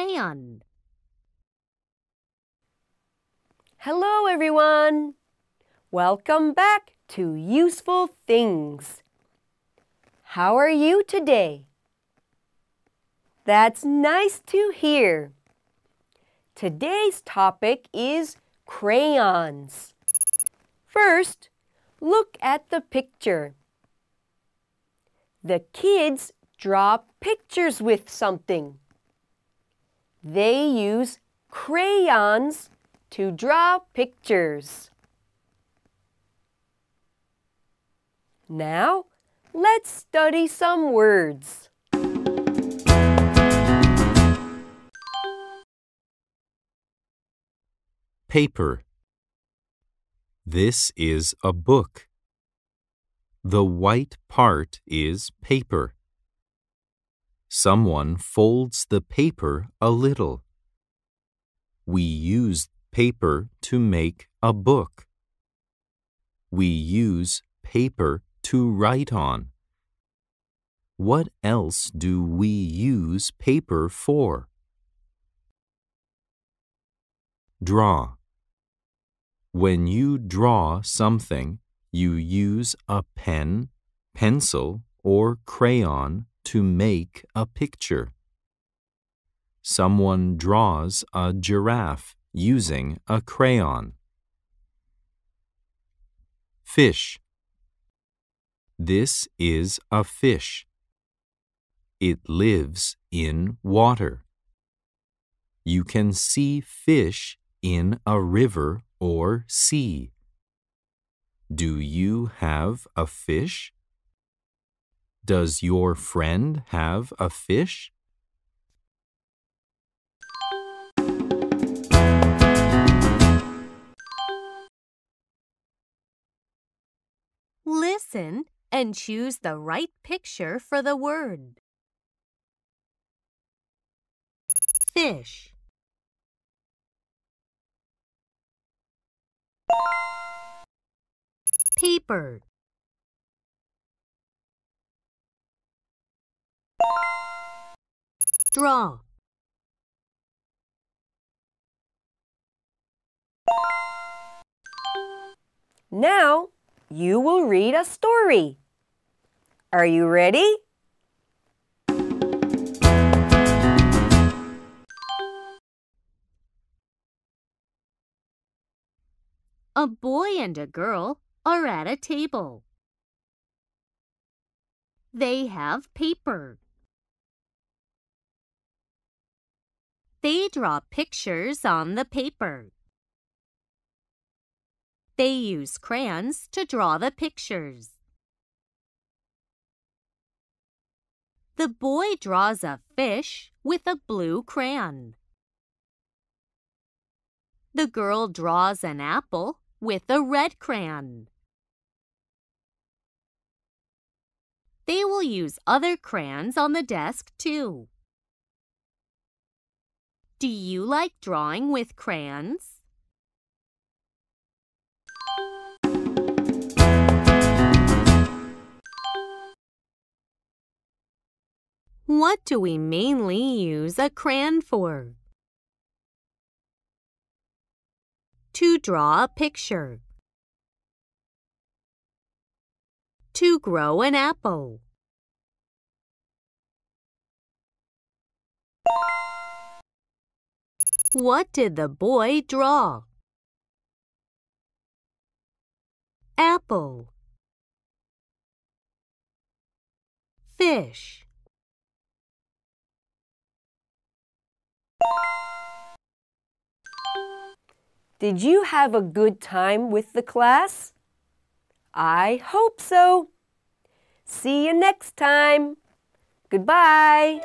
plan. Hello, everyone. Welcome back to Useful Things. How are you today? That's nice to hear. Today's topic is crayons. First, look at the picture. The kids draw pictures with something. They use crayons to draw pictures. Now, let's study some words. Paper. This is a book. The white part is paper. Someone folds the paper a little. We use paper to make a book. We use paper to write on. What else do we use paper for? Draw. When you draw something, you use a pen, pencil, or crayon to make a picture. Someone draws a giraffe using a crayon. Fish. This is a fish. It lives in water. You can see fish in a river or sea. Do you have a fish? Does your friend have a fish? Listen and choose the right picture for the word. Fish. Paper. Draw. Now, you will read a story. Are you ready? A boy and a girl are at a table. They have paper. They draw pictures on the paper. They use crayons to draw the pictures. The boy draws a fish with a blue crayon. The girl draws an apple with a red crayon. They will use other crayons on the desk too. Do you like drawing with crayons? What do we mainly use a crayon for? To draw a picture. To grow an apple. What did the boy draw? Apple. Fish. Did you have a good time with the class? I hope so. See you next time. Goodbye.